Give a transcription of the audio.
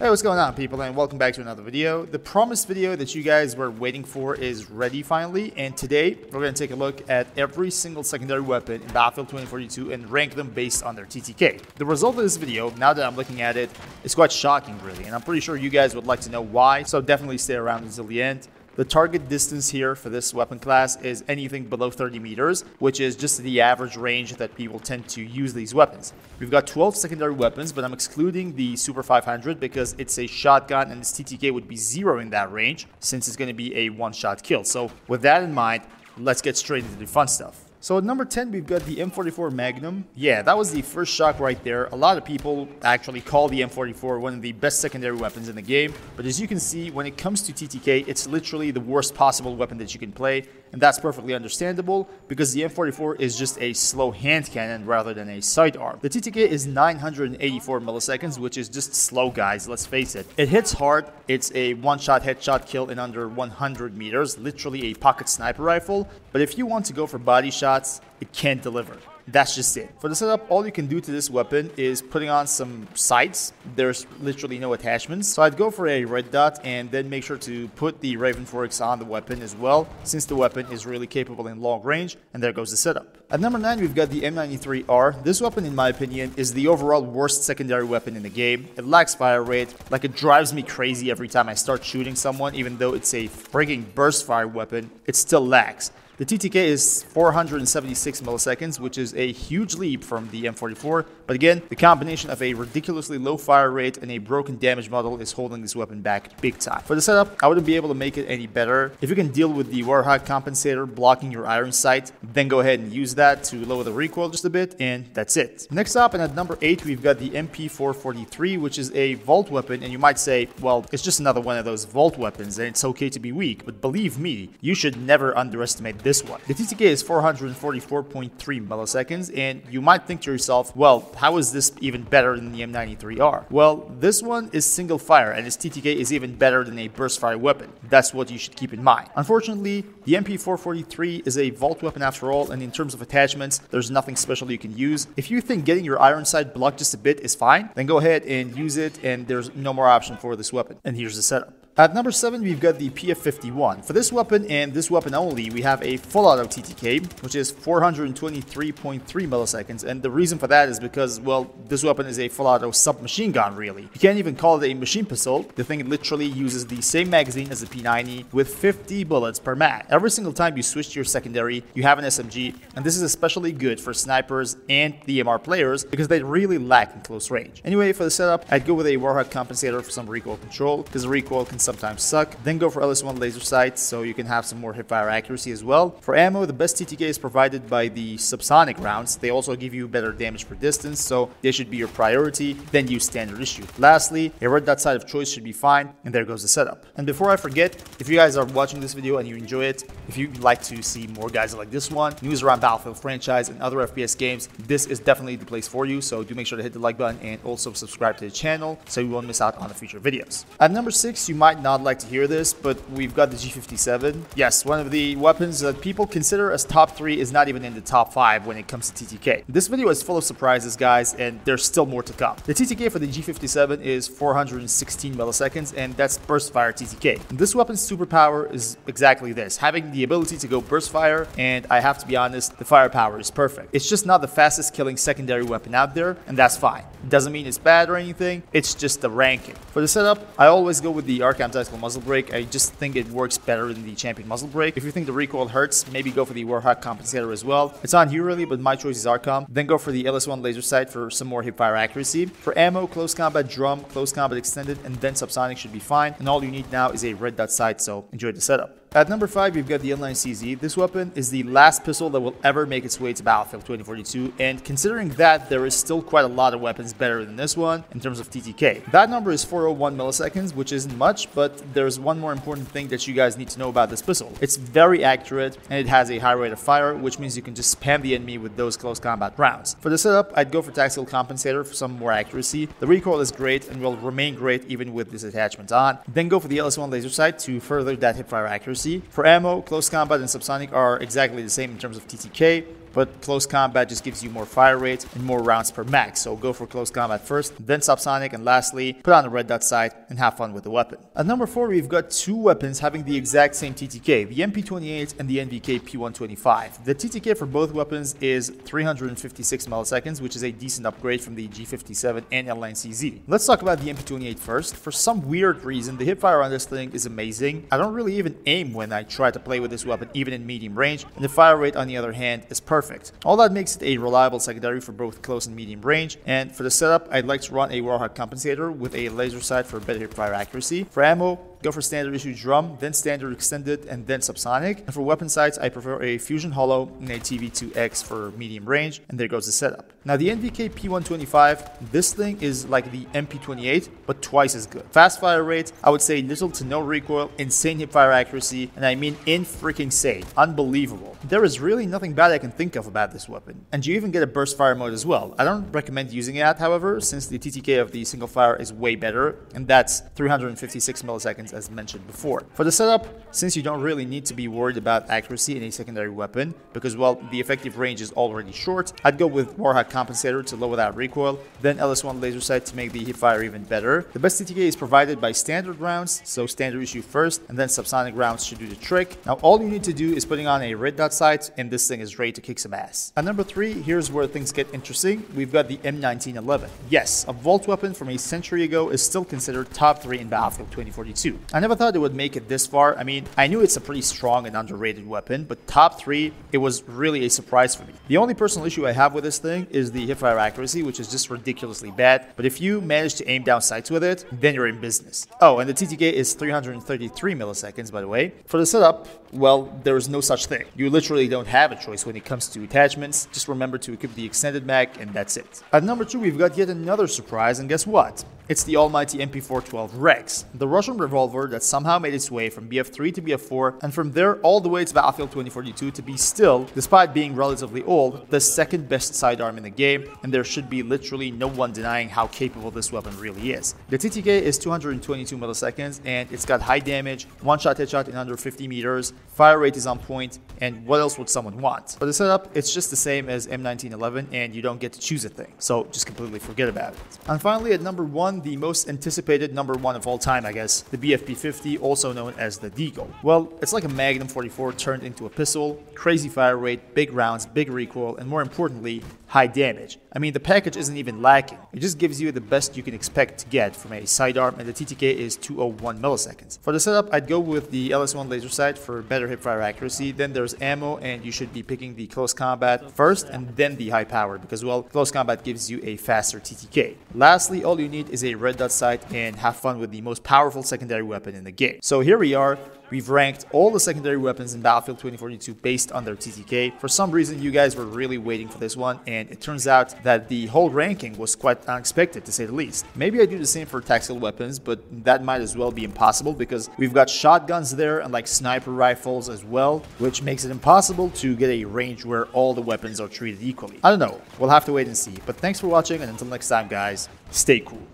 Hey, what's going on people and welcome back to another video. The promised video that you guys were waiting for is ready finally and today we're going to take a look at every single secondary weapon in Battlefield 2042 and rank them based on their TTK. The result of this video, now that I'm looking at it, is quite shocking really and I'm pretty sure you guys would like to know why, so definitely stay around until the end. The target distance here for this weapon class is anything below 30 meters, which is just the average range that people tend to use these weapons. We've got 12 secondary weapons, but I'm excluding the Super 500 because it's a shotgun and its TTK would be zero in that range since it's going to be a one-shot kill. So with that in mind, let's get straight into the fun stuff. So at number 10, we've got the M44 Magnum. Yeah, that was the first shock right there. A lot of people actually call the M44 one of the best secondary weapons in the game. But as you can see, when it comes to TTK, it's literally the worst possible weapon that you can play. And that's perfectly understandable because the M44 is just a slow hand cannon rather than a sidearm. The TTK is 984 milliseconds, which is just slow, guys, let's face it. It hits hard. It's a one-shot headshot kill in under 100 meters, literally a pocket sniper rifle. But if you want to go for body shots, shots, it can't deliver. That's just it. For the setup, all you can do to this weapon is putting on some sights. There's literally no attachments. So I'd go for a red dot and then make sure to put the Raven 4x on the weapon as well, since the weapon is really capable in long range. And there goes the setup. At number 9, we've got the M93R. This weapon, in my opinion, is the overall worst secondary weapon in the game. It lacks fire rate. Like, it drives me crazy every time I start shooting someone, even though it's a frigging burst fire weapon, it still lacks. The TTK is 476 milliseconds, which is a huge leap from the M44, but again, the combination of a ridiculously low fire rate and a broken damage model is holding this weapon back big time. For the setup, I wouldn't be able to make it any better. If you can deal with the Warhawk compensator blocking your iron sight, then go ahead and use that to lower the recoil just a bit, and that's it. Next up, and at number 8, we've got the MP443, which is a vault weapon, and you might say, well, it's just another one of those vault weapons, and it's okay to be weak, but believe me, you should never underestimate this this one. The TTK is 444.3 milliseconds, and you might think to yourself, well, how is this even better than the M93R? Well, this one is single fire, and its TTK is even better than a burst fire weapon. That's what you should keep in mind. Unfortunately, the MP443 is a vault weapon after all, and in terms of attachments, there's nothing special you can use. If you think getting your iron sight blocked just a bit is fine, then go ahead and use it, and there's no more option for this weapon. And here's the setup. At number 7, we've got the PF51. For this weapon and this weapon only, we have a full auto TTK, which is 423.3 milliseconds, and the reason for that is because, well, this weapon is a full auto submachine gun, really. You can't even call it a machine pistol. The thing literally uses the same magazine as the P90 with 50 bullets per mag. Every single time you switch to your secondary, you have an SMG, and this is especially good for snipers and DMR players because they really lack in close range. Anyway, for the setup, I'd go with a Warhawk compensator for some recoil control, because recoil can sometimes suck. Then go for LS1 laser sights so you can have some more hipfire accuracy as well. For ammo, the best TTK is provided by the subsonic rounds. They also give you better damage per distance, so they should be your priority. Then use standard issue. Lastly, a red dot sight of choice should be fine, and there goes the setup. And before I forget, if you guys are watching this video and you enjoy it, if you'd like to see more guys like this one, news around Battlefield franchise and other FPS games, this is definitely the place for you. So do make sure to hit the like button and also subscribe to the channel so you won't miss out on the future videos. At number six, you might not like to hear this, but we've got the G57. Yes, one of the weapons that people consider as top 3 is not even in the top 5 when it comes to TTK. This video is full of surprises, guys, and there's still more to come. The TTK for the G57 is 416 milliseconds, and that's burst fire TTK. This weapon's superpower is exactly this, having the ability to go burst fire, and I have to be honest, the firepower is perfect. It's just not the fastest killing secondary weapon out there, and that's fine. It doesn't mean it's bad or anything, it's just the ranking. For the setup, I always go with the Arcam Tactical Muzzle Brake. I just think it works better than the Champion Muzzle Brake. If you think the recoil hurts, maybe go for the Warhawk Compensator as well. It's on you really, but my choice is Arcam. Then go for the LS1 Laser Sight for some more hipfire accuracy. For ammo, Close Combat Drum, Close Combat Extended, and then Subsonic should be fine. And all you need now is a red dot sight, so enjoy the setup. At number 5, you've got the L9CZ. This weapon is the last pistol that will ever make its way to Battlefield 2042, and considering that, there is still quite a lot of weapons better than this one in terms of TTK. That number is 401 milliseconds, which isn't much, but there's one more important thing that you guys need to know about this pistol. It's very accurate, and it has a high rate of fire, which means you can just spam the enemy with those close combat rounds. For the setup, I'd go for Tactical Compensator for some more accuracy. The recoil is great and will remain great even with this attachment on. Then go for the LS1 laser sight to further that hipfire accuracy accuracy. For ammo, close combat and subsonic are exactly the same in terms of TTK. But close combat just gives you more fire rate and more rounds per max. So go for close combat first, then subsonic, and lastly, put on a red dot sight and have fun with the weapon. At number 4, we've got two weapons having the exact same TTK, the MP28 and the NVK P125. The TTK for both weapons is 356 milliseconds, which is a decent upgrade from the G57 and L9CZ. Let's talk about the MP28 first. For some weird reason, the hipfire on this thing is amazing. I don't really even aim when I try to play with this weapon, even in medium range, and the fire rate on the other hand is perfect. All that makes it a reliable secondary for both close and medium range, and for the setup, I'd like to run a Warhawk compensator with a laser sight for better hipfire accuracy. For ammo, go for standard issue drum, then standard extended, and then subsonic. And for weapon sights, I prefer a Fusion Holo and a TV2X for medium range, and there goes the setup. Now the NVK P125, this thing is like the MP28, but twice as good. Fast fire rate, I would say little to no recoil, insane hipfire accuracy, and I mean in freaking sane. Unbelievable. There is really nothing bad I can think of about this weapon. And you even get a burst fire mode as well. I don't recommend using it, however, since the TTK of the single fire is way better, and that's 356 milliseconds as mentioned before. For the setup, since you don't really need to be worried about accuracy in a secondary weapon, because well, the effective range is already short, I'd go with Warhawk Compensator to lower that recoil, then LS1 laser sight to make the hipfire even better. The best TTK is provided by standard rounds, so standard issue first, and then subsonic rounds should do the trick. Now all you need to do is putting on a red dot sight, and this thing is ready to kick some ass. At number 3, here's where things get interesting. We've got the M1911. Yes, a vault weapon from a century ago is still considered top 3 in Battlefield 2042. I never thought it would make it this far. I mean, I knew it's a pretty strong and underrated weapon, but top 3, it was really a surprise for me. The only personal issue I have with this thing is the hipfire accuracy, which is just ridiculously bad, but if you manage to aim down sights with it, then you're in business. Oh, and the TTK is 333 milliseconds, by the way. For the setup, well, there is no such thing. You literally don't have a choice when it comes to attachments. Just remember to equip the extended mag, and that's it. At number 2, we've got yet another surprise, and guess what? It's the almighty MP412 Rex, the Russian revolver that somehow made its way from BF3 to BF4 and from there all the way to Battlefield 2042 to be still, despite being relatively old, the second best sidearm in the game and there should be literally no one denying how capable this weapon really is. The TTK is 222 milliseconds and it's got high damage, one shot headshot in under 50 meters, fire rate is on point, and what else would someone want? For the setup, it's just the same as M1911 and you don't get to choose a thing, so just completely forget about it. And finally at number 1, the most anticipated number one of all time, I guess, the BFP-50, also known as the Deagle. Well, it's like a Magnum 44 turned into a pistol, crazy fire rate, big rounds, big recoil, and more importantly, high damage. I mean, the package isn't even lacking. It just gives you the best you can expect to get from a sidearm, and the TTK is 201 milliseconds. For the setup, I'd go with the LS1 laser sight for better hipfire accuracy. Then there's ammo, and you should be picking the close combat first, and then the high power, because, well, close combat gives you a faster TTK. Lastly, all you need is a red dot sight and have fun with the most powerful secondary weapon in the game. So here we are. We've ranked all the secondary weapons in Battlefield 2042 based on their TTK. For some reason, you guys were really waiting for this one, and it turns out that the whole ranking was quite unexpected, to say the least. Maybe I do the same for tactical weapons, but that might as well be impossible because we've got shotguns there and like sniper rifles as well, which makes it impossible to get a range where all the weapons are treated equally. I don't know. We'll have to wait and see. But thanks for watching, and until next time, guys, stay cool.